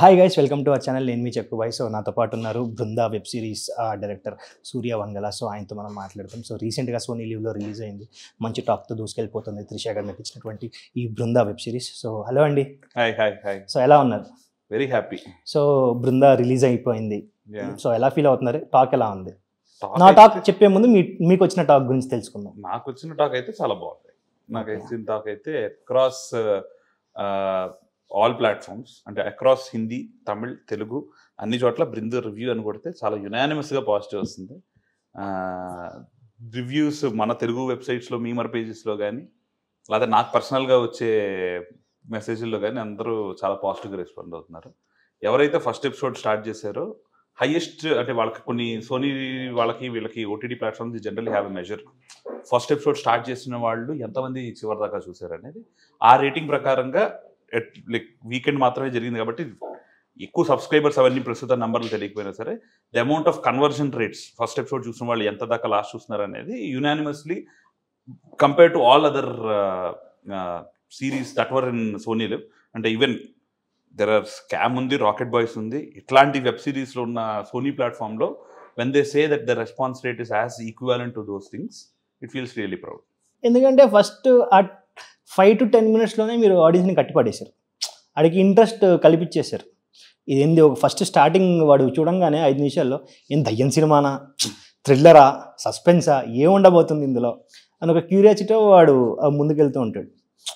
Hi guys welcome to our channel నేను మీ చెక్కుబాయ్ సో నాతో పాటు ఉన్నారు Brinda web series director Surya Vangala. So ఆయనతో మనం మాట్లాడతాం. సో రీసెంట్గా సోనీ లీవ్లో రిలీజ్ అయింది. మంచి టాక్తో దూసుకెళ్ళిపోతుంది త్రిష గారు నటించినటువంటి ఈ Brinda web series so hello అండి. హాయ్ హాయ్ హాయ్ సో ఎలా ఉన్నారు? Very happy so Brinda release అయిపోయింది. సో ఎలా ఫీల్ అవుతున్నారు? టాక్ ఎలా ఉంది? నా టాక్ చెప్పే ముందు మీ మీకు వచ్చిన టాక్ గురించి తెలుసుకుందాం. నాకు వచ్చిన టాక్ అయితే చాలా బాగుంది నాకు వచ్చిన టాక్ అయితే అక్రాస్ ఆల్ ప్లాట్ఫామ్స్ అంటే అక్రాస్ హిందీ తమిళ్ తెలుగు అన్ని చోట్ల బృందు రివ్యూ అని కొడితే చాలా యునానిమస్గా పాజిటివ్ వస్తుంది. రివ్యూస్ మన తెలుగు వెబ్సైట్స్లో మీమర్ పేజెస్లో కానీ లేదా నాకు పర్సనల్గా వచ్చే మెసేజ్ల్లో కానీ అందరూ చాలా పాజిటివ్గా రెస్పాండ్ అవుతున్నారు. ఎవరైతే ఫస్ట్ ఎపిసోడ్ స్టార్ట్ చేశారో హైయెస్ట్ అంటే వాళ్ళకి కొన్ని సోనీ వాళ్ళకి వీళ్ళకి OTT platforms generally have a measure first episode start చేసిన వాళ్ళు ఎంతమంది చివరి దాకా చూశారనేది అనేది ఆ రేటింగ్ ప్రకారంగా ఎట్ లైక్ వీకెండ్ మాత్రమే జరిగింది కాబట్టి ఎక్కువ సబ్స్క్రైబర్స్ అవన్నీ ప్రస్తుత నంబర్లు తెలియకపోయినా సరే the amount of conversion rates first episode చూసిన వాళ్ళు ఎంత దాకా లాస్ట్ చూస్తున్నారు అనేది unanimously compare to all other series that were in Sony LIV అంటే ఈవెన్ దెర్ ఆర్ స్కామ్ ఉంది రాకెట్ బాయ్స్ ఉంది. ఇట్లాంటి వెబ్ సిరీస్లో ఉన్న సోనీ ప్లాట్ఫామ్లో when they say that the response rate is as equivalent to those things it feels really proud ఎందుకంటే first ఆ five to ten మినిట్స్లోనే మీరు ఆడియన్స్ని కట్టిపడేశారు వాడికి ఇంట్రెస్ట్ కల్పించేశారు. ఇది ఏంది ఒక ఫస్ట్ స్టార్టింగ్ వాడు చూడంగానే ఐదు నిమిషాల్లో ఏం దయ్యం సినిమానా? థ్రిల్లరా? సస్పెన్సా? ఏం ఉండబోతుంది ఇందులో? అని ఒక క్యూరియాసిటీ వాడు ముందుకెళ్తూ ఉంటాడు.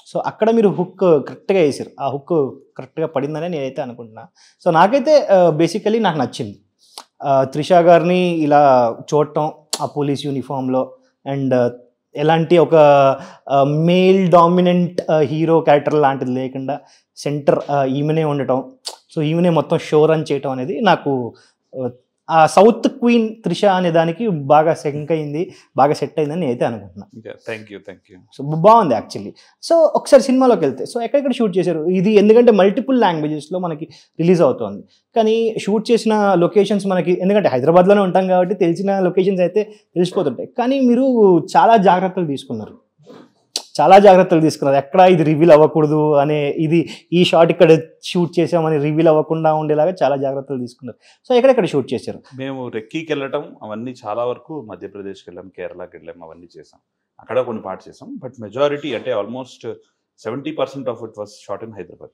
సో అక్కడ మీరు హుక్ కరెక్ట్గా వేసారు ఆ హుక్ కరెక్ట్గా పడిందని నేనైతే అనుకుంటున్నా. సో నాకైతే బేసికలీ నాకు నచ్చింది. త్రిషా త్రిష గారిని ఇలా చూడటం ఆ పోలీస్ యూనిఫామ్లో అండ్ ఎలాంటి ఒక మేల్ డామినెంట్ హీరో క్యారెక్టర్ లాంటిది లేకుండా సెంటర్ ఈమెనే ఉండటం. సో ఈమెనే మొత్తం షో రన్ చేయటం అనేది నాకు ఆ, సౌత్ క్వీన్ త్రిష అనే దానికి బాగా సెంక్ అయింది బాగా సెట్ అయిందని నేనైతే అనుకుంటున్నాను thank you thank you so బాగుంది యాక్చువల్లీ. సో ఒకసారి సినిమాలోకి వెళ్తే సో ఎక్కడెక్కడ షూట్ చేశారు? ఇది ఎందుకంటే మల్టిపుల్ లాంగ్వేజెస్లో మనకి రిలీజ్ అవుతోంది. కానీ షూట్ చేసిన లొకేషన్స్ మనకి ఎందుకంటే హైదరాబాద్లోనే ఉంటాం కాబట్టి తెలిసిన లొకేషన్స్ అయితే తెలిసిపోతుంటాయి. కానీ మీరు చాలా జాగ్రత్తలు తీసుకున్నారు. చాలా జాగ్రత్తలు తీసుకున్నారు. ఎక్కడ ఇది రివీల్ అవ్వకూడదు అనే ఇది ఈ షాట్ ఇక్కడ షూట్ చేసామని రివీల్ అవ్వకుండా ఉండేలాగా చాలా జాగ్రత్తలు తీసుకున్నారు. సో ఎక్కడెక్కడ షూట్ చేశారు? మేము రెక్కీకి వెళ్ళటం అవన్నీ చాలా వరకు మధ్యప్రదేశ్కి వెళ్ళాం కేరళకి వెళ్ళాం అవన్నీ చేసాం. అక్కడ కొన్ని పార్ట్ చేసాం. బట్ మెజారిటీ అంటే almost seventy percent of it was shot in Hyderabad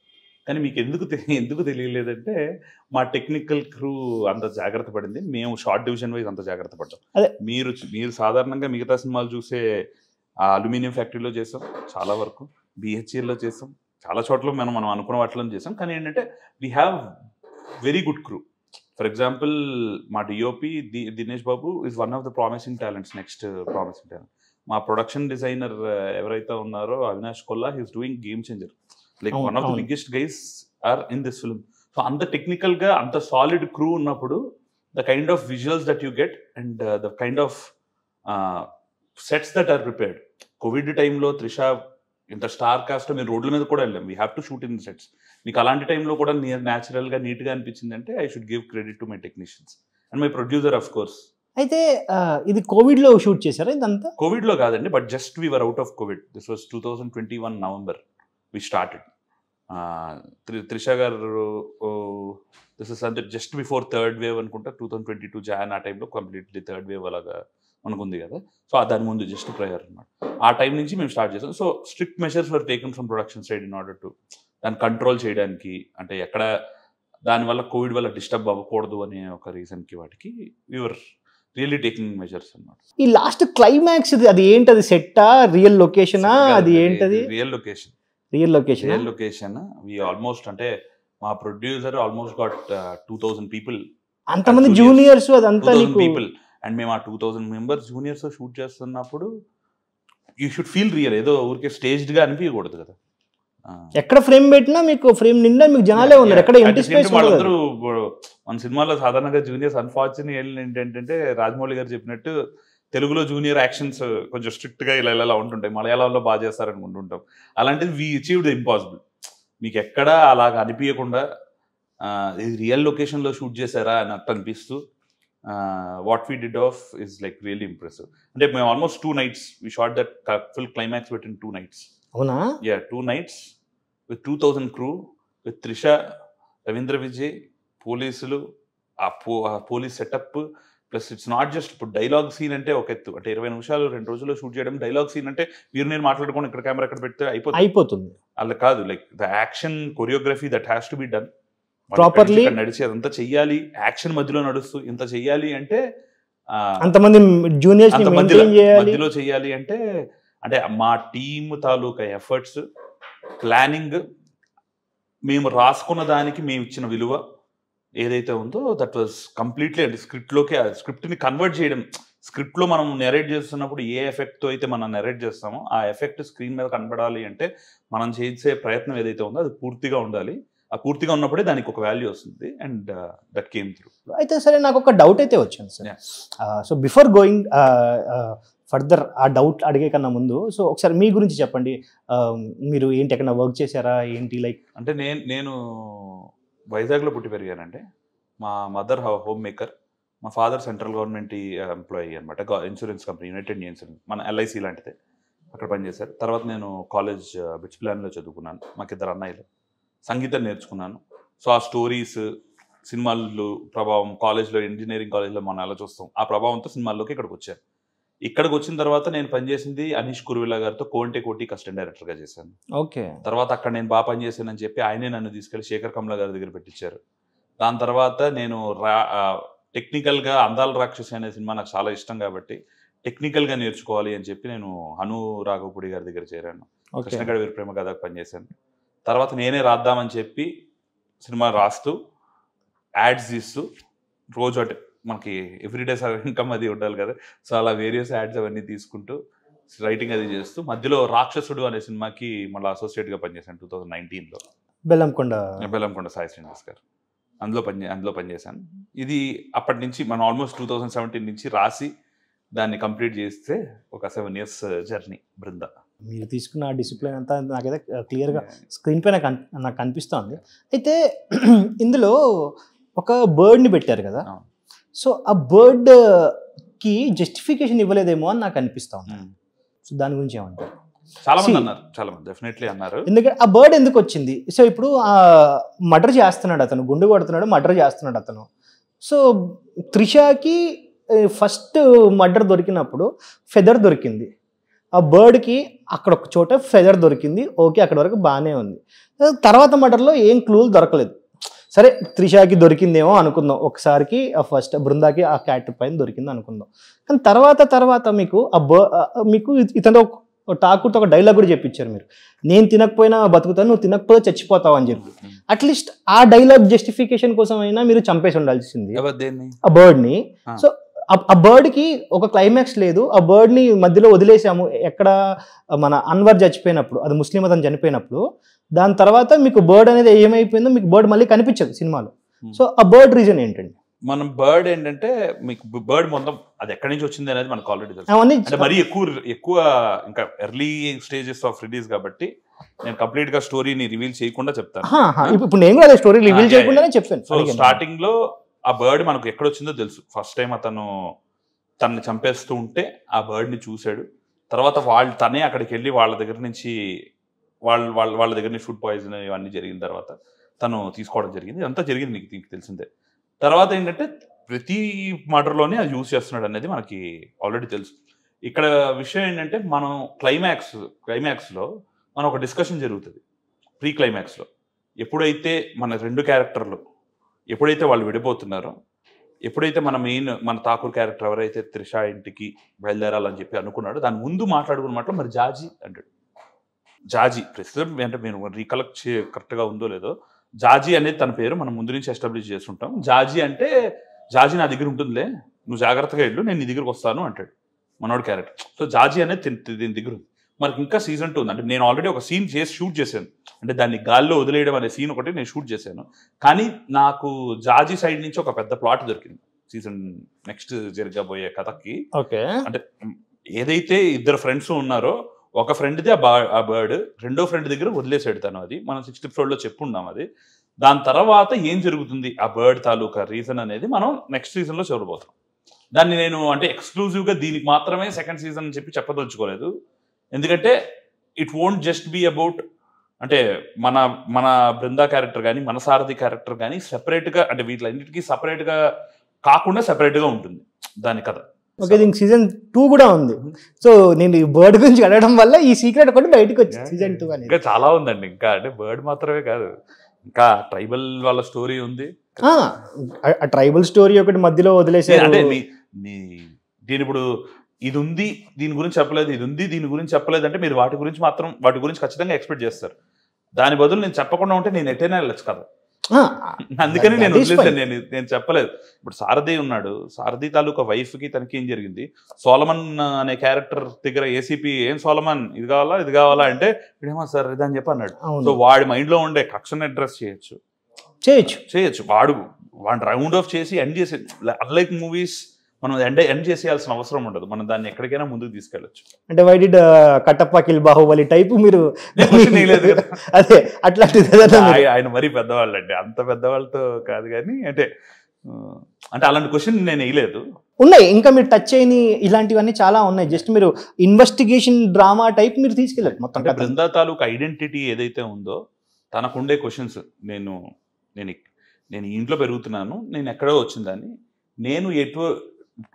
కానీ మీకు ఎందుకు ఎందుకు తెలియలేదంటే మా టెక్నికల్ క్రూ అంత జాగ్రత్త పడింది. మేము షార్ట్ డివిజన్ వైజ్ అంత జాగ్రత్త పడ్డాం. అదే. మీరు మీరు సాధారణంగా మిగతా సినిమాలు చూసే ఆ అల్యూమినియం ఫ్యాక్టరీలో చేసాం చాలా వరకు. బిహెచ్ఎల్లో చేసాం చాలా చోట్ల మనం మనం అనుకున్న వాటిలో చేసాం. కానీ ఏంటంటే we have very good crew for example మా DOP Dinesh Babu is one of the promising talents next promising talent మా ప్రొడక్షన్ డిజైనర్ ఎవరైతే ఉన్నారో Avinash Kolla he's doing game changer like one of the. Biggest guys are in this film so అంత టెక్నికల్గా అంత solid crew ఉన్నప్పుడు the kind of visuals that you get and the kind of sets that are prepared Covid టైంలో త్రిష ఇంత star cast మీరు రోడ్ల మీద కూడా వెళ్ళాం. We have to shoot in sets మీకు అలాంటి టైంలో కూడా న్యాచురల్గా నీట్గా అనిపించింది అంటే I should give credit to my technicians and my producer of course అయితే ఇది కోవిడ్లో షూట్ చేశారా ఇదంతా? కోవిడ్లో కాదండి but just we were out of Covid this was two thousand twenty one November we started Trisha garu this is అంటే just before third wave అనుకుంటా two thousand twenty two Jan ఆ టైంలో కంప్లీట్లీ థర్డ్ వేవ్ అలాగా మనకుంది కదా. So ఆ దాని ముందు జస్ట్ ప్రయర్ అనమాట ఆ టైం నుంచి మేము స్టార్ట్ చేసాం. So strict measures were taken from production side in order to దాన్ని కంట్రోల్ చేయడానికి అంటే ఎక్కడ దానివల్ల కోవిడ్ వల్ల డిస్టర్బ్ అవ్వకూడదు అనే ఒక రీజన్కి వాటికి యూఆర్ రియల్లీ టేకింగ్ మెజర్స్ అనమాట ఈ లాస్ట్ క్లైమాక్స్ అది ఏంటది సెట్టా రియల్ లొకేషనా అది ఏంటది? Real location real location real location we almost అంటే మా producer almost got two thousand people అంతమంది. జూనియర్స్ అదంతా పీపుల్ అండ్ మేము ఆ two thousand members juniors shoot చేస్తున్నప్పుడు యూ షుడ్ ఫీల్ రియల్ ఏదో ఊరికే స్టేజ్డ్గా అనిపించకూడదు కదా. ఎక్కడ ఫ్రేమ్ పెట్టినా మీకు ఫ్రేమ్ నిండా మీకు జనాలే ఉన్నారు. ఎక్కడ ఎంటీ స్పేస్ వాళ్ళందరూ మన సినిమాలో సాధారణంగా జూనియర్స్ అన్ఫార్చునేట్ ఏంటంటే రాజమౌళి గారు చెప్పినట్టు తెలుగులో జూనియర్ యాక్షన్స్ కొంచెం స్ట్రిక్ట్గా ఇలా ఇలా ఉంటుంటాయి. మలయాళంలో బాగా చేస్తారనుకుంటుంటాం అలాంటిది వీ అచీవ్ ద ఇంపాసిబుల్ మీకు ఎక్కడ అలాగ అనిపించకుండా రియల్ లొకేషన్లో షూట్ చేశారా అని అనిపిస్తూ what we did of is like really impressive అంటే మేము almost two nights we shot that full climax with in two nights అవునా? Yeah two nights with 2000 crew with trisha Ravindra Vijay పోలీసులు ఆ పో police setup plus it's not just ఇప్పుడు dialogue scene అంటే ఒక ఎత్తు. అంటే ఇరవై నిమిషాలు రెండు రోజుల్లో షూట్ చేయడం డైలాగ్ సీన్ అంటే మీరు నేను మాట్లాడుకోండి ఇక్కడ కెమెరా ఇక్కడ పెడితే అయిపోతుంది. అయిపోతుంది. అలా కాదు. Like the action choreography that has to be done Properly- నడిచి అదంతా చెయ్యాలి. యాక్షన్ మధ్యలో నడుస్తూ ఇంత చెయ్యాలి అంటే అంతమంది జూనియర్స్ మధ్యలో చెయ్యాలి అంటే అంటే మా టీమ్ తాలూకా ఎఫర్ట్స్ ప్లానింగ్ మేము రాసుకున్న దానికి మేము ఇచ్చిన విలువ ఏదైతే ఉందో దట్ వాజ్ కంప్లీట్లీ అంటే స్క్రిప్ట్లోకి స్క్రిప్ట్ని కన్వర్ట్ చేయడం. స్క్రిప్ట్లో మనం నెరేట్ చేస్తున్నప్పుడు ఏ ఎఫెక్ట్తో అయితే మనం నెరేట్ చేస్తామో ఆ ఎఫెక్ట్ స్క్రీన్ మీద కనబడాలి అంటే మనం చేసే ప్రయత్నం ఏదైతే ఉందో అది పూర్తిగా ఉండాలి. ఆ పూర్తిగా ఉన్నప్పుడే దానికి ఒక వాల్యూ వస్తుంది అండ్ దట్ కేమ్ త్రూ అయితే సరే నాకు ఒక డౌట్ అయితే వచ్చింది sir. So before going further ఆ డౌట్ అడిగే కన్నా ముందు సో ఒకసారి మీ గురించి చెప్పండి. Uh, మీరు ఏంటి ఎక్కడ వర్క్ చేశారా ఏంటి లైక్ అంటే నేను నేను వైజాగ్లో పుట్టి పెరిగానండి. మా మదర్ హోమ్ మేకర్ మా ఫాదర్ సెంట్రల్ గవర్నమెంట్ ఎంప్లాయీ అనమాట ఇన్సూరెన్స్ కంపెనీ యునైటెడ్ ఇన్సూరెన్స్ మన ఎల్ఐసి లాంటిదే. అక్కడ పనిచేశారు. తర్వాత నేను కాలేజ్ బిచ్ ప్లాన్లో చదువుకున్నాను. మాకు ఇద్దరు అన్నయ్యలు. సంగీతం నేర్చుకున్నాను. సో ఆ స్టోరీస్ సినిమాల్లో ప్రభావం కాలేజ్లో ఇంజనీరింగ్ కాలేజ్లో మనం ఎలా చూస్తాం ఆ ప్రభావంతో సినిమాల్లోకి ఇక్కడికి వచ్చాను. ఇక్కడికి వచ్చిన తర్వాత నేను పనిచేసింది అనీష్ కురువిలా గారితో కోంటే కోటి కస్టమ్ డైరెక్టర్గా చేశాను. ఓకే. తర్వాత అక్కడ నేను బాగా పనిచేశానని చెప్పి ఆయనే నన్ను తీసుకెళ్ళి శేఖర్ కమల గారి దగ్గర పెట్టించారు దాని తర్వాత నేను రా టెక్నికల్గా అందాల రాక్షసి అనే సినిమా నాకు చాలా ఇష్టం కాబట్టి టెక్నికల్గా నేర్చుకోవాలి అని చెప్పి నేను హను రాఘవపూడి గారి దగ్గర చేరాను. కృష్ణగడ వీరి ప్రేమ కథకు పనిచేశాను. తర్వాత నేనే రాద్దామని చెప్పి సినిమా రాస్తూ యాడ్స్ తీస్తూ రోజు అంటే మనకి ఎవ్రీడే ఇన్కమ్ అది ఉండాలి కదా. సో అలా వేరియస్ యాడ్స్ అవన్నీ తీసుకుంటూ రైటింగ్ అది చేస్తూ మధ్యలో రాక్షసుడు అనే సినిమాకి మళ్ళీ అసోసియేట్గా పనిచేశాను టూ థౌజండ్ నైన్టీన్లో. బెల్లంకొండ. బెల్లంకొండ సాయి శ్రీనివాస్ గారు. అందులో పని అందులో పనిచేశాను. ఇది అప్పటి నుంచి మనం ఆల్మోస్ట్ టూ థౌజండ్ సెవెంటీన్ నుంచి రాసి దాన్ని కంప్లీట్ చేస్తే ఒక సెవెన్ ఇయర్స్ జర్నీ బృంద. మీరు తీసుకున్న డిసిప్లిన్ అంతా నాకైతే క్లియర్గా స్క్రీన్ పైన కన్ నాకు కనిపిస్తోంది. అయితే ఇందులో ఒక బర్డ్ని పెట్టారు కదా. సో ఆ బర్డ్కి జస్టిఫికేషన్ ఇవ్వలేదేమో అని నాకు అనిపిస్తోంది. ఉమ్. సో దాని గురించి ఏమంటారు? చాలా మంది. అన్నారు. చాలా మంది డెఫినెట్లీ అన్నారు. ఎందుకంటే ఆ బర్డ్ ఎందుకు వచ్చింది? సో ఇప్పుడు ఆ మర్డర్ చేస్తున్నాడు అతను. గుండు కొడుతున్నాడు మర్డర్ చేస్తున్నాడు అతను. సో త్రిషాకి ఫస్ట్ మర్డర్ దొరికినప్పుడు ఫెదర్ దొరికింది. ఆ బర్డ్కి అక్కడ ఒక చోట ఫెదర్ దొరికింది. ఓకే అక్కడ వరకు బాగానే ఉంది. తర్వాత మర్డర్లో ఏం క్లూలు దొరకలేదు. సరే త్రిషాకి దొరికిందేమో అనుకుందాం. ఒకసారికి ఫస్ట్ బృందాకి ఆ క్యాట్ పైన దొరికింది అనుకుందాం. కానీ తర్వాత తర్వాత మీకు ఆ బ మీకు ఇతను ఠాకూర్తో ఒక డైలాగ్ కూడా చెప్పించారు మీరు. నేను తినకపోయినా బతుకుతాను నువ్వు తినకపోతే చచ్చిపోతావు అని చెప్పి. అట్లీస్ట్ ఆ డైలాగ్ జస్టిఫికేషన్ కోసం అయినా మీరు చంపేసి ఉండాల్సింది. ఆ బర్డ్ని ఆ. సో ఆ- ఆ బర్డ్కి ఒక క్లైమాక్స్ లేదు. ఆ బర్డ్ని మధ్యలో వదిలేసాము. ఎక్కడ? మన అన్వర్ చచ్చిపోయినప్పుడు అది ముస్లిం అతను చనిపోయినప్పుడు. దాని తర్వాత మీకు బర్డ్ అనేది ఏమైపోయిందో మీకు బర్డ్ మళ్ళీ కనిపించదు సినిమాలో. Hmm. సో ఆ బర్డ్ రీజన్ ఏంటండి? మనం బర్డ్ ఏంటంటే మీకు బర్డ్ మొత్తం అది ఎక్కడి నుంచి వచ్చింది అనేది మనకు ఆల్రెడీ తెలుసు. మరీ ఎక్కువ ఎక్కువ ఇంకా ఎర్లీ స్టేజెస్ ఆఫ్ రిలీజ్ కాబట్టి నేను కంప్లీట్గా స్టోరీని రివీల్ చేయకుండా చెప్తాను. ఇప్పుడు నేను కూడా స్టోరీ రివీల్ చేయకుండానే చెప్పాను సో. స్టార్టింగ్లో ఆ బర్డ్ మనకు ఎక్కడ వచ్చిందో తెలుసు. ఫస్ట్ టైం అతను తనని చంపేస్తూ ఉంటే ఆ బర్డ్ని చూశాడు. తర్వాత వాళ్ళు తనే అక్కడికి వెళ్ళి వాళ్ళ దగ్గర నుంచి వాళ్ళ వాళ్ళ వాళ్ళ దగ్గర నుంచి ఫుడ్ పాయిజన్ ఇవన్నీ జరిగిన తర్వాత తను తీసుకోవడం జరిగింది. అంతా జరిగింది మీకు మీకు తెలిసిందే. తర్వాత ఏంటంటే ప్రతి మర్డర్లోనే అది యూజ్ చేస్తున్నాడు అనేది మనకి ఆల్రెడీ తెలుసు. ఇక్కడ విషయం ఏంటంటే మనం క్లైమాక్స్ క్లైమాక్స్లో మనం ఒక డిస్కషన్ జరుగుతుంది. ప్రీ క్లైమాక్స్లో ఎప్పుడైతే మన రెండు క్యారెక్టర్లు ఎప్పుడైతే వాళ్ళు విడిపోతున్నారో ఎప్పుడైతే మన మెయిన్ మన ఠాకూర్ క్యారెక్టర్ ఎవరైతే త్రిష ఇంటికి బయలుదేరాలని చెప్పి అనుకున్నాడో దాని ముందు మాట్లాడుకున్న మాటలో మరి జాజీ అంటాడు. జాజీ ప్రస్తుతం అంటే మీరు రీకలెక్ట్ చే కరెక్ట్గా ఉందో లేదో జాజీ అనేది తన పేరు మనం ముందు నుంచి ఎస్టాబ్లిష్ చేస్తుంటాం. జాజీ అంటే జాజీ నా దగ్గర ఉంటుందిలే నువ్వు జాగ్రత్తగా వెళ్ళు నేను నీ దగ్గరకు వస్తాను అంటాడు మనోడు క్యారెక్టర్. సో జాజీ అనేది దీని దగ్గర ఉంది. మనకి ఇంకా సీజన్ టూ ఉంది. అంటే నేను ఆల్రెడీ ఒక సీన్ చేసి షూట్ చేశాను. అంటే దాన్ని గాల్లో వదిలేయడం అనే సీన్ ఒకటి నేను షూట్ చేశాను. కానీ నాకు జాజీ సైడ్ నుంచి ఒక పెద్ద ప్లాట్ దొరికింది సీజన్ నెక్స్ట్ జరగబోయే కథకి. ఓకే. అంటే ఏదైతే ఇద్దరు ఫ్రెండ్స్ ఉన్నారో ఒక ఫ్రెండ్ది ఆ బా ఆ బర్డ్ రెండో ఫ్రెండ్ దగ్గర వదిలేసాడు తను అది. మనం సిక్స్త్ ఎపిసోడ్లో చెప్పున్నాం అది. దాని తర్వాత ఏం జరుగుతుంది? ఆ బర్డ్ తాలూకా రీజన్ అనేది మనం నెక్స్ట్ సీజన్లో చూడబోతాం. దాన్ని నేను అంటే ఎక్స్క్లూజివ్గా దీనికి మాత్రమే సెకండ్ సీజన్ అని చెప్పి చెప్పదలుచుకోలేదు. ఎందుకంటే it won't just be about అంటే మన మన బృందా క్యారెక్టర్ కానీ మన సారథి క్యారెక్టర్ కానీ సెపరేట్గా అంటే వీటిలన్నిటికీ సెపరేట్గా కాకుండా సెపరేట్గా ఉంటుంది దాని కథ. ఓకే దీనికి సీజన్ టూ కూడా ఉంది. సో నేను ఈ బర్డ్ గురించి అడగడం వల్ల ఈ సీక్రెట్ ఒకటి బయటకు వచ్చింది సీజన్ టూ అనేది. ఇంకా చాలా ఉందండి. ఇంకా అంటే బర్డ్ మాత్రమే కాదు. ఇంకా ట్రైబల్ వాళ్ళ స్టోరీ ఉంది. ట్రైబల్ స్టోరీ ఒకటి మధ్యలో నేను వదిలేసారు అంటే నీ నీ దీని ఇప్పుడు ఇది ఉంది దీని గురించి చెప్పలేదు ఇది ఉంది దీని గురించి చెప్పలేదు అంటే మీరు వాటి గురించి మాత్రం వాటి గురించి ఖచ్చితంగా ఎక్స్పెక్ట్ చేస్తారు. దాని బదులు నేను చెప్పకుండా ఉంటే నేను ఎటైనా వెళ్ళొచ్చు కదా. అందుకని నేను వదిలేసాను. నేను నేను చెప్పలేదు. ఇప్పుడు సారథి ఉన్నాడు సారథి తాలూకా వైఫ్కి తనకి ఏం జరిగింది? సోలమన్ అనే క్యారెక్టర్ దగ్గర ఏసీపీ ఏం సోలమన్? ఇది కావాలా? ఇది కావాలా? అంటే ఇదేమో సార్ ఇది అని చెప్పి అన్నాడు. సో వాడి మైండ్లో ఉండే కక్షను అడ్రస్ చేయొచ్చు. చేయొచ్చు. చేయొచ్చు. వాడు వాడిని రౌండ్ ఆఫ్ చేసి ఎండ్ చేసే అన్లైక్ మూవీస్ మనం ఎండ్ ఎండ్ చేసేయాల్సిన అవసరం ఉండదు. మనం దాన్ని ఎక్కడికైనా ముందుకు తీసుకెళ్ళచ్చు. అంటే why did Kattappa kill Baahubali type మీరు. అదే అట్లాంటిది ఆయన మరీ. పెద్దవాళ్ళు అండి అంత పెద్దవాళ్ళతో కాదు కానీ అంటే అంటే అలాంటి క్వశ్చన్ నేను వేయలేదు. ఉన్నాయి. ఇంకా మీరు టచ్ చేయని ఇలాంటివన్నీ చాలా ఉన్నాయి. జస్ట్ మీరు ఇన్వెస్టిగేషన్ డ్రామా టైప్ మీరు తీసుకెళ్ళారు మొత్తం బృందా తాలూకు ఐడెంటిటీ ఏదైతే ఉందో తనకుండే క్వశ్చన్స్ నేను నేను నేను ఇంట్లో పెరుగుతున్నాను. నేను ఎక్కడో వచ్చిందని నేను ఎటు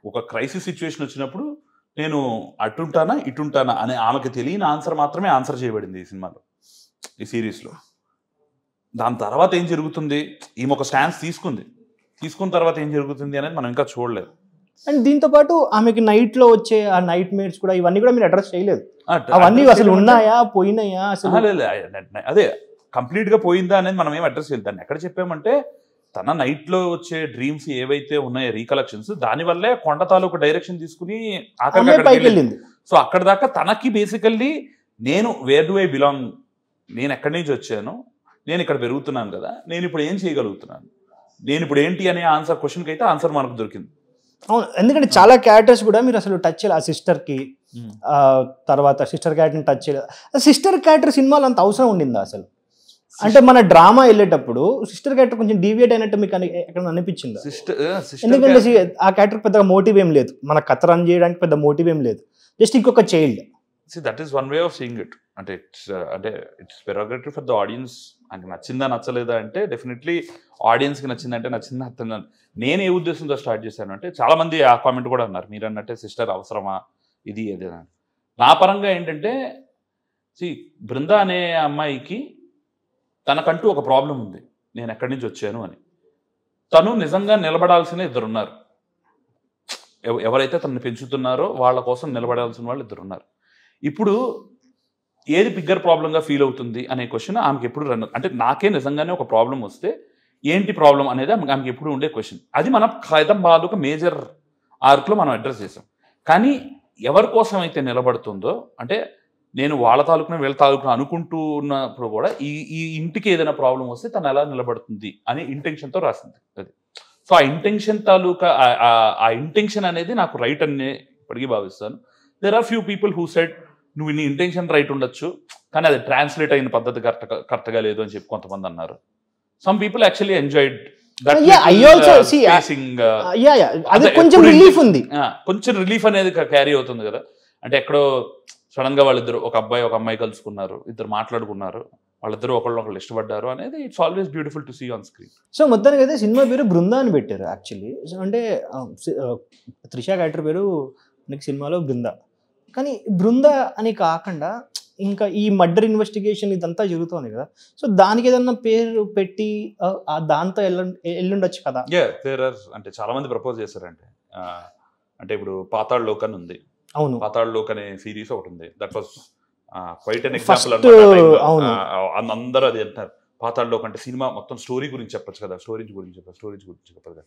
ఒక క్రైసిస్ సిచ్యువేషన్ వచ్చినప్పుడు నేను అటుంటానా ఇటుంటానా అనే ఆమెకి తెలియని ఆన్సర్ మాత్రమే ఆన్సర్ చేయబడింది ఈ సినిమాలో ఈ సిరీస్లో. దాని తర్వాత ఏం జరుగుతుంది? ఈమె ఒక స్టాన్స్ తీసుకుంది. తీసుకున్న తర్వాత ఏం జరుగుతుంది అనేది మనం ఇంకా చూడలేదు. అండ్ దీంతో పాటు ఆమెకి నైట్లో వచ్చే ఆ నైట్ మేట్స్ కూడా ఇవన్నీ కూడా మీరు అడ్రస్ చేయలేదు. అవన్నీ అసలు ఉన్నాయా? పోయినాయా? అసలు. అదే కంప్లీట్గా పోయిందా అనేది మనం ఏం అడ్రస్ చేయాలి దాన్ని ఎక్కడ చెప్పామంటే తన నైట్లో వచ్చే డ్రీమ్స్ ఏవైతే ఉన్నాయో రీకలెక్షన్స్ దాని వల్లే కొండ తాలూకు డైరెక్షన్ తీసుకుని వెళ్ళింది. సో అక్కడ దాకా తనకి బేసికల్లీ నేను వేర్ డు ఐ బిలాంగ్ నేను ఎక్కడి నుంచి వచ్చాను నేను ఇక్కడ పెరుగుతున్నాను కదా నేను ఇప్పుడు ఏం చేయగలుగుతున్నాను? నేను ఇప్పుడు ఏంటి అనే ఆన్సర్ క్వశ్చన్కి అయితే ఆన్సర్ మనకు దొరికింది. అవును ఎందుకంటే చాలా క్యారెక్టర్స్ కూడా మీరు అసలు టచ్ చేయాలి ఆ సిస్టర్కి ఆ తర్వాత సిస్టర్ క్యారెక్టర్ టచ్ చేయలేదు సిస్టర్ క్యారెక్టర్ సినిమాలో అంత అవసరం ఉండిందా అసలు? అంటే మన డ్రామా వెళ్ళేటప్పుడు సిస్టర్ క్యారెక్టర్ కొంచెం డీవియేట్ అయినట్టు మీకు అని- ఎక్కడ అనిపించిందా? సిస్టర్ ఎందుకంటే సి- ఆ క్యారెక్టర్ పెద్దగా మోటివ్ ఏం లేదు. మన కథ రన్ చేయడానికి పెద్ద మోటివ్ ఏం లేదు. జస్ట్ ఇంకొక child. That is one way of seeing it అంటే ఇట్స్ అంటే it's prerogative for the audience నాకు నచ్చిందా నచ్చలేదా అంటే డెఫినెట్లీ ఆడియన్స్కి నచ్చిందంటే నచ్చిందా నచ్చిందా నేను ఏ ఉద్దేశంతో స్టార్ట్ చేశాను అంటే చాలా మంది ఆ కామెంట్ కూడా అన్నారు. మీరు అన్నట్టే సిస్టర్ అవసరమా? ఇది అది అని. నా పరంగా ఏంటంటే సి బృంద అనే అమ్మాయికి తనకంటూ ఒక ప్రాబ్లం ఉంది. నేను ఎక్కడి నుంచి వచ్చాను అని. తను నిజంగా నిలబడాల్సిన ఇద్దరున్నారు. ఎవ- ఎవరైతే తనని పెంచుతున్నారో వాళ్ళ కోసం నిలబడాల్సిన వాళ్ళు ఇద్దరు ఉన్నారు ఇప్పుడు ఏది బిగ్గర్ ప్రాబ్లంగా ఫీల్ అవుతుంది అనే క్వశ్చన్ ఆమెకి ఎప్పుడు రన్ అంటే నాకే నిజంగానే ఒక ప్రాబ్లం వస్తే ఏంటి ప్రాబ్లం అనేది ఆమె- ఆమెకి ఎప్పుడు ఉండే క్వశ్చన్ అది మన ఖైదం బాధ మేజర్ ఆర్క్లో మనం అడ్రస్ చేసాం. కానీ ఎవరి కోసం అయితే నిలబడుతుందో అంటే నేను వాళ్ళ తాలూకున వీళ్ళ తాలూకున అనుకుంటూ ఉన్నప్పుడు కూడా ఈ ఈ ఇంటికి ఏదైనా ప్రాబ్లం వస్తే తను ఎలా నిలబడుతుంది అనే ఇంటెన్షన్తో రాసింది అది. సో ఆ ఇంటెన్షన్ తాలూకా ఆ- ఇంటెన్షన్ అనేది నాకు రైట్ అని ఇప్పటికీ భావిస్తాను. There are few people who said నువ్వు నీ ఇంటెన్షన్ రైట్ ఉండొచ్చు కానీ అది ట్రాన్స్లేట్ అయిన పద్ధతి కరెక్ట్ కరెక్ట్గా లేదు అని చెప్పి కొంతమంది అన్నారు. సమ్ పీపుల్ యాక్చువల్లీ ఎంజాయిడ్ కొంచెం రిలీఫ్ అనేది క్యారీ అవుతుంది కదా. అంటే ఎక్కడో సడన్గా వాళ్ళిద్దరు ఒక అబ్బాయి ఒక అమ్మాయి కలుసుకున్నారు. ఇద్దరు మాట్లాడుకున్నారు. వాళ్ళిద్దరు ఒకళ్ళు ఒకళ్ళు ఇష్టపడ్డారు అనేది it's always beautiful to see on screen so మొత్తానికి అయితే సినిమా పేరు బృందా అని పెట్టారు యాక్చువల్లీ అంటే త్రిష క్యారెక్టర్ పేరు మనకి సినిమాలో బృంద. కానీ బృంద అని కాకుండా ఇంకా ఈ మర్డర్ ఇన్వెస్టిగేషన్ ఇదంతా జరుగుతోంది కదా. సో దానికి ఏదన్నా పేరు పెట్టి దాంతో ఎల్లు ఎల్లుండొచ్చు కదా. యా దేర్ ఆర్ అంటే చాలా మంది ప్రపోజ్ చేశారంటే అంటే ఇప్పుడు పాతాళ్ లోక్ అని ఉంది. అవును. పాతాళ్ లోక్ అనే సిరీస్ ఒకటి ఉంది that was quite an example అవును. అందరూ అది అంటారు పాతాళ్ లోక్ అంటే సినిమా మొత్తం స్టోరీ గురించి చెప్పొచ్చు కదా. స్టోరీ గురించి చెప్పచ్చు స్టోరీ గురించి చెప్పదు కదా.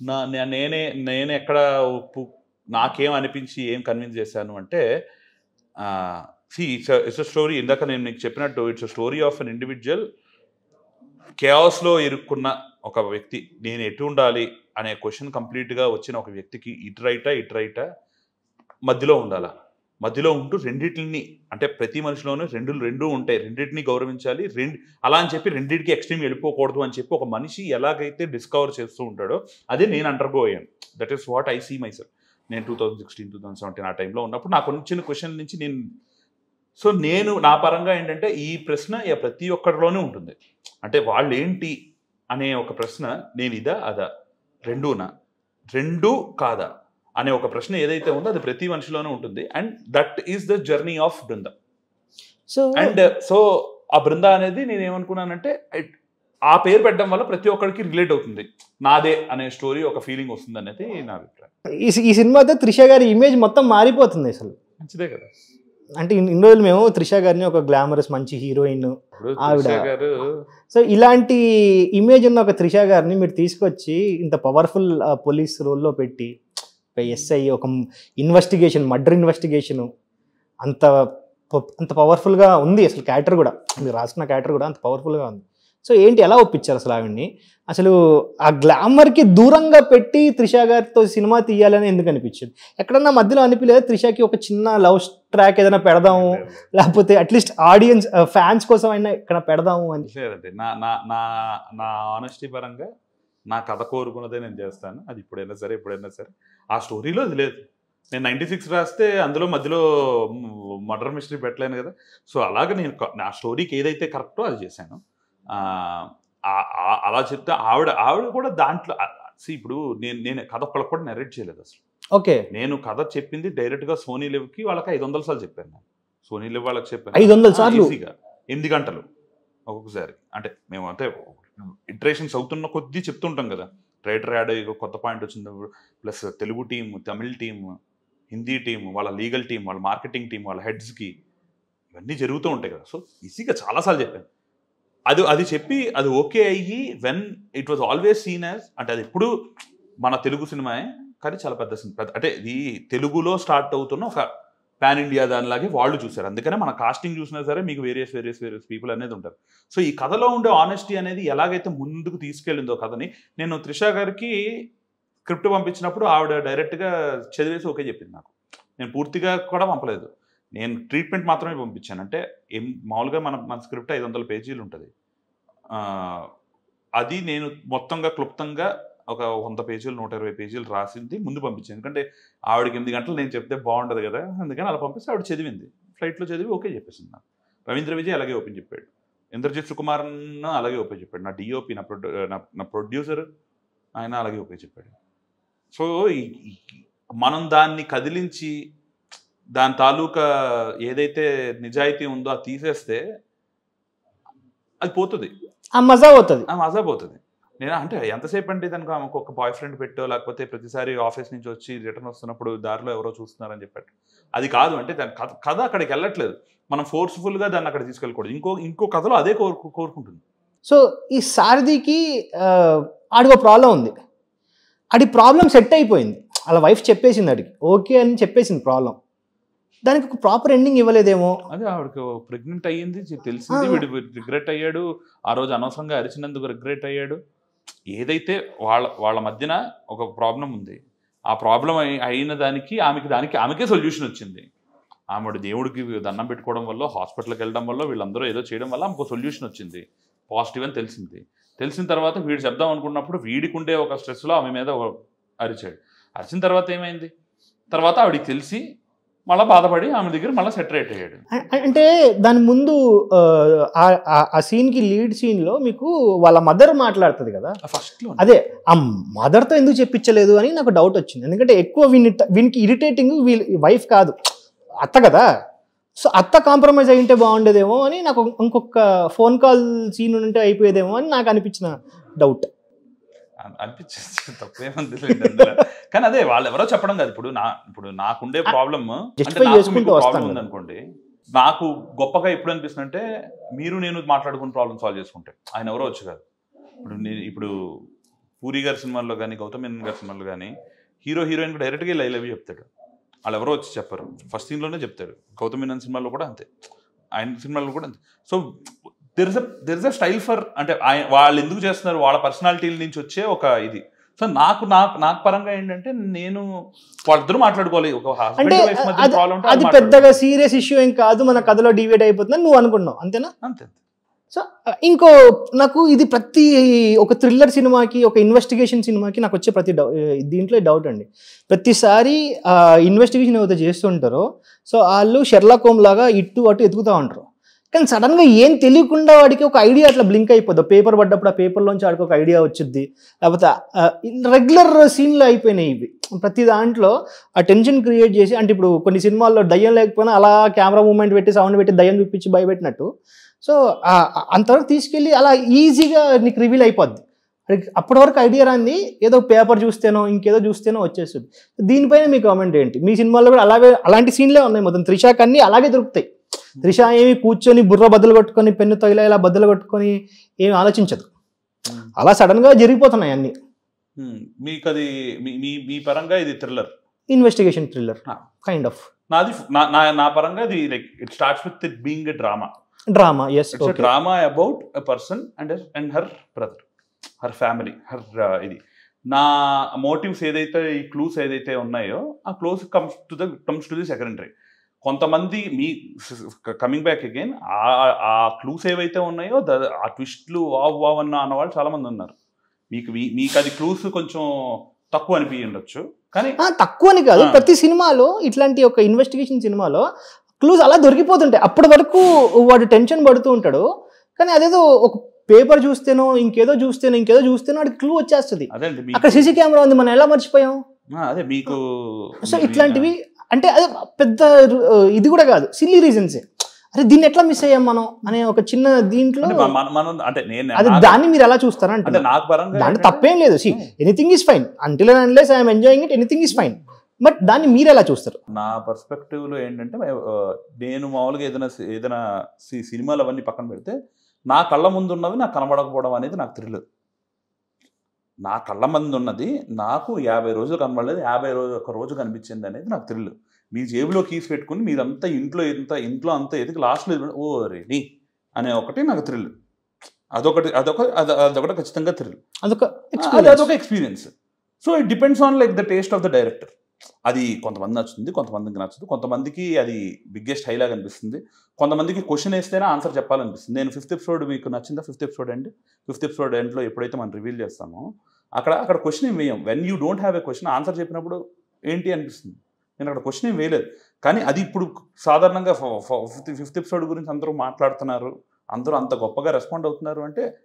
నా నేనే నేను ఎక్కడ నాకేం అనిపించి ఏం కన్విన్స్ చేశాను అంటే సి ఇట్స్ ఇట్స్ స్టోరీ ఇందాక నేను నీకు చెప్పినట్టు it's story of an individual కేఆస్లో ఇరుక్కున్న ఒక వ్యక్తి. నేను ఎటు ఉండాలి అనే క్వశ్చన్ కంప్లీట్గా వచ్చిన ఒక వ్యక్తికి ఇటు రైటా ఇటు రైటా? మధ్యలో ఉండాలా? మధ్యలో ఉంటూ రెండింటిని అంటే ప్రతి మనిషిలోనూ రెండు రెండు ఉంటాయి. రెండింటిని గౌరవించాలి. రెండు అలా అని చెప్పి రెండింటికి ఎక్స్ట్రీమ్ వెళ్ళిపోకూడదు అని చెప్పి ఒక మనిషి ఎలాగైతే డిస్కవర్ చేస్తూ ఉంటాడో అదే నేను అండర్గో అయ్యాను that is what I see myself నేను two thousand sixteen two thousand seventeen ఆ టైంలో ఉన్నప్పుడు నాకు వచ్చిన క్వశ్చన్ నుంచి నేను సో నేను నా పరంగా ఏంటంటే ఈ ప్రశ్న ప్రతి ఒక్కరిలోనే ఉంటుంది. అంటే వాళ్ళు ఏంటి అనే ఒక ప్రశ్న నేను ఇదా అదా? రెండూనా? రెండు కాదా? అనే ఒక ప్రశ్న ఏదైతే ఉందో అది ప్రతి మనిషిలోనే ఉంటుంది. And that is the journey of Brinda so and so ఆ బృంద అనేది నేను ఏమనుకున్నానంటే ఆ పేరు పెట్టడం వల్ల ప్రతి ఒక్కరికి రిలేట్ అవుతుంది. నాదే అనే స్టోరీ ఒక ఫీలింగ్ వస్తుంది అనేది నా అభిప్రాయం. ఈ సినిమాతో త్రిష గారి ఇమేజ్ మొత్తం మారిపోతుంది అసలు. మంచిదే కదా. అంటే ఇన్ని రోజులు మేము త్రిష గారిని ఒక గ్లామరస్ మంచి హీరోయిన్ ఆవిడ- సో ఇలాంటి ఇమేజ్ ఉన్న ఒక త్రిష గారిని మీరు తీసుకొచ్చి ఇంత పవర్ఫుల్ పోలీస్ రోల్లో పెట్టి ఎస్ఐ ఒక ఇన్వెస్టిగేషన్ మర్డర్ ఇన్వెస్టిగేషన్ అంత అంత పవర్ఫుల్గా ఉంది అసలు క్యారెక్టర్ కూడా. మీరు రాసిన క్యారెక్టర్ కూడా అంత పవర్ఫుల్గా ఉంది. సో ఏంటి ఎలా ఒప్పించారు అసలు ఆవిడ్ని? అసలు ఆ గ్లామర్కి దూరంగా పెట్టి త్రిష గారితో సినిమా తీయాలని ఎందుకు అనిపించింది? ఎక్కడన్నా మధ్యలో అనిపించలేదు త్రిషకి ఒక చిన్న లవ్ ట్రాక్ ఏదైనా పెడదాము? లేకపోతే అట్లీస్ట్ ఆడియన్స్ ఫ్యాన్స్ కోసం అయినా ఇక్కడ పెడదాము అని? లేదండి. నా నా నా నా ఆనెస్టీ పరంగా నా కథ కోరుకున్నదే నేను చేస్తాను. అది ఇప్పుడైనా సరే ఎప్పుడైనా సరే. ఆ స్టోరీలో అది లేదు. నేను నైంటీ సిక్స్ రాస్తే అందులో మధ్యలో మర్డర్ మిస్టరీ పెట్టలేను కదా. సో అలాగే నేను నా స్టోరీకి ఏదైతే కరెక్టో అది చేశాను. అలా చెప్తే ఆవిడ ఆవిడ కూడా దాంట్లో ఇప్పుడు నేను నేను కథ ఒక్కళ్ళకి కూడా నెరేట్ చేయలేదు అసలు. ఓకే. నేను కథ చెప్పింది డైరెక్ట్గా సోనీ లివ్కి వాళ్ళకి ఐదు వందల సార్లు చెప్పాను నేను. సోనీ లివ్ వాళ్ళకి చెప్పాను. ఐదు వందల సార్లు? ఈజీగా. ఎనిమిది గంటలు ఒక్కొక్కసారి. అంటే మేము అంటే ఇటరేషన్స్ అవుతున్న కొద్దీ చెప్తుంటాం కదా. రైటర్ యాడ్ కొత్త పాయింట్ వచ్చింది. Plus Telugu team Tamil team Hindi team వాళ్ళ లీగల్ టీం వాళ్ళ మార్కెటింగ్ టీం వాళ్ళ హెడ్స్కి ఇవన్నీ జరుగుతూ ఉంటాయి కదా. సో ఈజీగా చాలాసార్లు చెప్పాను. అది అది చెప్పి అది ఓకే అయ్యి when it was always seen as అంటే అది ఎప్పుడు మన తెలుగు సినిమాయే కానీ చాలా పెద్ద సినిమా. పెద్ద అంటే ఇది తెలుగులో స్టార్ట్ అవుతున్న ఒక పాన్ ఇండియా దానిలాగే వాళ్ళు చూశారు. అందుకనే మన కాస్టింగ్ చూసినా సరే మీకు వేరియస్ వేరియస్ వేరియస్ పీపుల్ అనేది ఉంటారు. సో ఈ కథలో ఉండే ఆనెస్టీ అనేది ఎలాగైతే ముందుకు తీసుకెళ్ళిందో కథని నేను త్రిష గారికి స్క్రిప్ట్ పంపించినప్పుడు ఆవిడ డైరెక్ట్గా చదివేసి ఓకే చెప్పింది నాకు. నేను పూర్తిగా కూడా పంపలేదు. నేను ట్రీట్మెంట్ మాత్రమే పంపించాను. అంటే ఏం మామూలుగా మన మన స్క్రిప్ట్ ఐదు వందల పేజీలు ఉంటుంది. అది నేను మొత్తంగా క్లుప్తంగా ఒక వంద పేజీలు నూట ఇరవై పేజీలు రాసింది ముందు పంపించాను ఎందుకంటే ఆవిడకి ఎనిమిది గంటలు నేను చెప్తే బాగుండదు కదా అందుకని అలా పంపిస్తే ఆవిడ చదివింది. ఫ్లైట్లో చదివి ఓకే చెప్పేసింది నాకు. రవీంద్ర విజయ్ అలాగే ఓపెన్ చెప్పాడు. ఇంద్రజిత్ సుకుమార్ అలాగే ఓపెన్ చెప్పాడు. నా డిఓపి నా ప్రొడ్యూ నా ప్రొడ్యూసర్ ఆయన అలాగే ఓపెన్ చెప్పాడు. సో మనం దాన్ని కదిలించి దాని తాలూకా ఏదైతే నిజాయితీ ఉందో అది తీసేస్తే అది పోతుంది. ఆ మజా ఆ మజా పోతుంది. నేను? అంటే ఎంతసేపు అంటే దానికి ఆమెకు ఒక బాయ్ ఫ్రెండ్ పెట్టో లేకపోతే ప్రతిసారి ఆఫీస్ నుంచి వచ్చి రిటర్న్ వస్తున్నప్పుడు దారిలో ఎవరో చూస్తున్నారని చెప్పాడు. అది కాదు అంటే దాని కథ కథ అక్కడికి వెళ్ళట్లేదు. మనం ఫోర్స్ఫుల్గా దాన్ని అక్కడ తీసుకెళ్ళకూడదు. ఇంకో ఇంకో కథలో అదే కోరుకు కోరుకుంటుంది. సో ఈ సారథికి ఆడికి ప్రాబ్లం ఉంది. ఆడి ప్రాబ్లం సెట్ అయిపోయింది. వాళ్ళ వైఫ్ చెప్పేసింది ఆడికి. ఓకే అని చెప్పేసింది ప్రాబ్లం దానికి ఒక ప్రాపర్ ఎండింగ్ ఇవ్వలేదేమో? అదే ఆవిడకి ప్రెగ్నెంట్ అయ్యింది తెలిసింది. వీడు రిగ్రెట్ అయ్యాడు. ఆ రోజు అనవసరంగా అరిచినందుకు రిగ్రెట్ అయ్యాడు. ఏదైతే వాళ్ళ వాళ్ళ మధ్యన ఒక ప్రాబ్లం ఉంది ఆ ప్రాబ్లం అయిన దానికి ఆమెకి దానికి ఆమెకే సొల్యూషన్ వచ్చింది. ఆమెడు దేవుడికి దండం పెట్టుకోవడం వల్ల హాస్పిటల్కి వెళ్ళడం వల్ల వీళ్ళందరూ ఏదో చేయడం వల్ల ఆమెకు సొల్యూషన్ వచ్చింది. పాజిటివ్ అని తెలిసింది. తెలిసిన తర్వాత వీడు చెప్దాం అనుకున్నప్పుడు వీడికి ఉండే ఒక స్ట్రెస్లో ఆమె మీద అరిచాడు. అరిచిన తర్వాత ఏమైంది? తర్వాత ఆవిడికి తెలిసి మళ్ళీ బాధపడి ఆమె దగ్గర మళ్ళీ సెటరేట్ అయ్యాడు. అంటే దాని ముందు ఆ, సీన్కి లీడ్ సీన్లో మీకు వాళ్ళ మదర్ మాట్లాడుతుంది కదా? ఫస్ట్లో అదే ఆ మదర్తో ఎందుకు చెప్పించలేదు అని నాకు డౌట్ వచ్చింది. ఎందుకంటే ఎక్కువ వీని వీనికి ఇరిటేటింగ్ వీళ్ళ వైఫ్ కాదు. అత్త కదా? సో అత్త కాంప్రమైజ్ అయి ఉంటే బాగుండేదేమో అని నాకు ఇంకొక ఫోన్ కాల్ సీన్ ఉంటే అయిపోయేదేమో అని నాకు అనిపించిన డౌట్ అన్- అనిపించింది. లేండి అందులో. కానీ అదే వాళ్ళు ఎవరో చెప్పడం కాదు. ఇప్పుడు నా ఇప్పుడు నాకుండే ప్రాబ్లం Justify చేసుకుంటూ వస్తాను ప్రాబ్లం కదా. ఉంది అనుకోండి నాకు గొప్పగా ఎప్పుడు అనిపిస్తుంది అంటే మీరు నేను మాట్లాడుకుని ప్రాబ్లం సాల్వ్ చేసుకుంటే. ఆయన ఎవరో వచ్చి కాదు. ఇప్పుడు నేను ఇప్పుడు పూరి గారి సినిమాల్లో కానీ గౌతమ్ మేనన్ గారి సినిమాల్లో కానీ హీరో హీరోయిన్ డైరెక్ట్గా లై లవ్ చెప్తాడు. వాళ్ళు ఎవరో వచ్చి చెప్పరు. ఫస్ట్ సీన్లోనే చెప్తాడు. గౌతమ్ మేనన్ సినిమాల్లో కూడా అంతే. ఆయన సినిమాల్లో కూడా అంతే. So there is a there is a style for అంటే వాళ్ళు ఎందుకు చేస్తున్నారు? వాళ్ళ పర్సనాలిటీల నుంచి వచ్చే ఒక ఇది. సో నాకు నాకు నాకు పరంగా ఏంటంటే నేను వాళ్ళిద్దరూ మాట్లాడుకోవాలి. ఒక అది- పెద్దగా సీరియస్ ఇష్యూ ఏం కాదు. మన కథలో డివైడ్ అయిపోతుందని నువ్వు అనుకున్నావు. అంతేనా? అంతే సో ఇంకో నాకు ఇది ప్రతి ఒక థ్రిల్లర్ సినిమాకి ఒక ఇన్వెస్టిగేషన్ సినిమాకి నాకు వచ్చే ప్రతి డౌ దీంట్లో డౌట్ అండి. ప్రతిసారి ఇన్వెస్టిగేషన్ ఏదైతే చేస్తుంటారో సో వాళ్ళు షెర్లాక్ హోమ్ లాగా ఇటు అటు ఎతుకుతూ ఉంటారు. కానీ సడన్గా ఏం తెలియకుండా వాడికి ఒక ఐడియా అట్లా బ్లింక్ అయిపోద్ది. పేపర్ పడ్డప్పుడు ఆ పేపర్లోంచి వాడికి ఒక ఐడియా వచ్చింది లేకపోతే రెగ్యులర్ సీన్లు అయిపోయినాయి ఇవి. ప్రతి దాంట్లో ఆ టెన్షన్ క్రియేట్ చేసి అంటే ఇప్పుడు కొన్ని సినిమాల్లో దయ్యం లేకపోయినా అలా కెమెరా మూమెంట్ పెట్టి సౌండ్ పెట్టి దయ్యం చూపించి భయపెట్టినట్టు. సో అంతవరకు తీసుకెళ్ళి అలా ఈజీగా నీకు రివీల్ అయిపోద్ది. అప్పటి వరకు ఐడియా రాంది. ఏదో పేపర్ చూస్తేనో ఇంకేదో చూస్తేనో వచ్చేస్తుంది. దీనిపైన మీ కామెంట్ ఏంటి? మీ సినిమాల్లో కూడా అలాగే అలాంటి సీన్లే ఉన్నాయి మొత్తం. త్రిషాక్ అన్ని అలాగే దొరుకుతాయి. త్రిష ఏమి కూర్చొని బుర్ర బద్దలు కొట్టుకొని పెన్ను తగిలా ఇలా బద్దలు కొట్టుకొని ఏమి ఆలోచించదు. అలా సడన్గా జరిగిపోతున్నాయి అన్ని. Hmm. మీకు అది మీ పరంగా ఇది thriller investigation thriller. Kind of నాది నా పరంగా అది like it starts with it being a drama drama is drama about a person and and her brother her family her ఇది. నా మోటివ్స్ ఏదైతే ఈ క్లూస్ ఏదైతే ఉన్నాయో ఆ close comes to the comes to the secondary కొంతమంది మీ coming back again ఆ క్లూస్ ఏవైతే ఉన్నాయో ఆ ట్విస్ట్లు వావ్ వావ్ అన్న అన్నవాళ్ళు చాలా మంది ఉన్నారు. మీకు మీకు అది క్లూస్ కొంచెం తక్కువ అనిపించి ఉండొచ్చు. కానీ తక్కువని కాదు. Ah. ప్రతి సినిమాలో ఇట్లాంటి ఒక ఇన్వెస్టిగేషన్ సినిమాలో క్లూజ్ అలా దొరికిపోతుంటాయి. అప్పటి వరకు వాడు టెన్షన్ పడుతూ ఉంటాడు. కానీ అదేదో ఒక పేపర్ చూస్తేనో ఇంకేదో చూస్తేనో ఇంకేదో చూస్తేనో వాడికి క్లూ వచ్చేస్తుంది. అక్కడ సీసీ కెమెరా ఉంది మనం ఎలా మర్చిపోయాం? అదే మీకు సో ఇట్లాంటివి అంటే అదే పెద్ద ఇది కూడా కాదు. సిల్లీ రీజన్సే అరే దీన్ని ఎట్లా మిస్ అయ్యాం మనం అనే ఒక చిన్న దీంట్లో అది దాన్ని మీరు ఎలా చూస్తారా అంటే అంటే నాకు పరంగా దాంట్లో తప్పేం లేదు. See anything is fine until and unless I'm enjoying it anything is fine but దాన్ని మీరు ఎలా చూస్తారు? నా పర్స్పెక్టివ్లో ఏంటంటే నేను మామూలుగా ఏదైనా ఏదైనా సి- సినిమాలు అవన్నీ పక్కన పెడితే నా కళ్ళ ముందు ఉన్నది నాకు కనబడకపోవడం అనేది నాకు థ్రిల్. నా కళ్ళ ముందు ఉన్నది నాకు యాభై రోజులు కనబడలేదు యాభై రోజు ఒక రోజు కనిపించింది అనేది నాకు థ్రిల్. మీ జేబులో కీస్ పెట్టుకుని మీరంతా ఇంట్లో ఎంత ఇంట్లో అంతా ఎదిగి లాస్ట్లో ఓ రెడీ అనే ఒకటి నాకు థ్రిల్. అదొకటి అదొక అది- అదొకటి ఖచ్చితంగా థ్రిల్. అదొక. అదొక experience so it depends on like the taste of the director. అది కొంతమంది నచ్చుతుంది కొంతమందికి నచ్చదు. కొంతమందికి అది బిగ్గెస్ట్ హైలాగా అనిపిస్తుంది. కొంతమందికి క్వశ్చన్ వేస్తేనే ఆన్సర్ చెప్పాలనిపిస్తుంది. నేను ఫిఫ్త్ ఎపిసోడ్ మీకు నచ్చిందా? ఫిఫ్త్ ఎపిసోడ్ అండి ఫిఫ్త్ ఎపిసోడ్ ఎండ్లో ఎప్పుడైతే మనం రివీల్ చేస్తామో అక్కడ అక్కడ క్వశ్చన్ ఏం వేయం. When you don't have a question answer చెప్పినప్పుడు ఏంటి అనిపిస్తుంది? నేను అక్కడ క్వశ్చన్ ఏం వేయలేదు. కానీ అది ఇప్పుడు సాధారణంగా ఫిఫ్త్ ఫిఫ్త్ ఎపిసోడ్ గురించి అందరూ మాట్లాడుతున్నారు. అందరూ అంత గొప్పగా రెస్పాండ్ అవుతున్నారు అంటే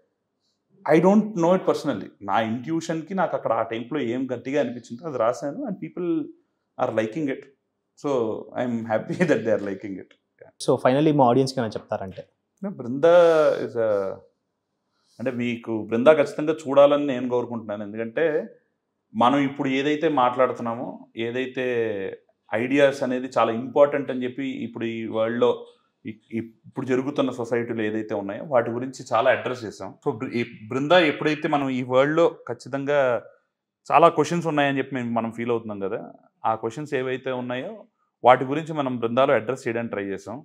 I don't know it personally నా ఇంట్యూషన్కి నాకు అక్కడ ఆ టైంలో ఏం గట్టిగా అనిపించిందో అది రాశాను and people are liking it so I'm happy that they are liking it so finally మా ఆడియన్స్కి ఏమైనా చెప్తారంటే? బృందా ఇస్ అంటే మీకు బృందా ఖచ్చితంగా చూడాలని నేను కోరుకుంటున్నాను. ఎందుకంటే మనం ఇప్పుడు ఏదైతే మాట్లాడుతున్నామో ఏదైతే ఐడియాస్ అనేది చాలా ఇంపార్టెంట్ అని చెప్పి ఇప్పుడు ఈ వరల్డ్లో ఇప్పుడు జరుగుతున్న సొసైటీలు ఏదైతే ఉన్నాయో వాటి గురించి చాలా అడ్రస్ చేసాం సో బృ- ఈ బృందా ఎప్పుడైతే మనం ఈ వరల్డ్లో ఖచ్చితంగా చాలా క్వశ్చన్స్ ఉన్నాయని చెప్పి మేము మనం ఫీల్ అవుతున్నాం కదా ఆ క్వశ్చన్స్ ఏవైతే ఉన్నాయో వాటి గురించి మనం బృందాలో అడ్రస్ చేయడానికి ట్రై చేసాం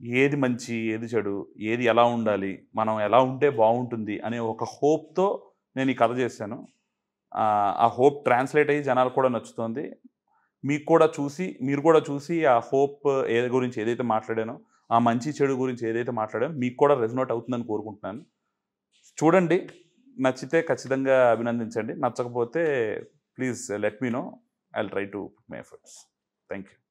ఏది మంచి ఏది చెడు ఏది ఎలా ఉండాలి మనం ఎలా ఉంటే బాగుంటుంది అనే ఒక హోప్తో నేను ఈ కథ చేశాను. ఆ, ఆ హోప్ ట్రాన్స్లేట్ అయ్యి జనాలు కూడా నచ్చుతుంది. మీకు కూడా చూసి మీరు కూడా చూసి ఆ హోప్ ఏ గురించి ఏదైతే మాట్లాడానో ఆ మంచి చెడు గురించి ఏదైతే మాట్లాడానో మీకు కూడా రెజనోట్ అవుతుందని కోరుకుంటున్నాను. చూడండి నచ్చితే ఖచ్చితంగా అభినందించండి. నచ్చకపోతే please let me know. I try to my efforts. Thank you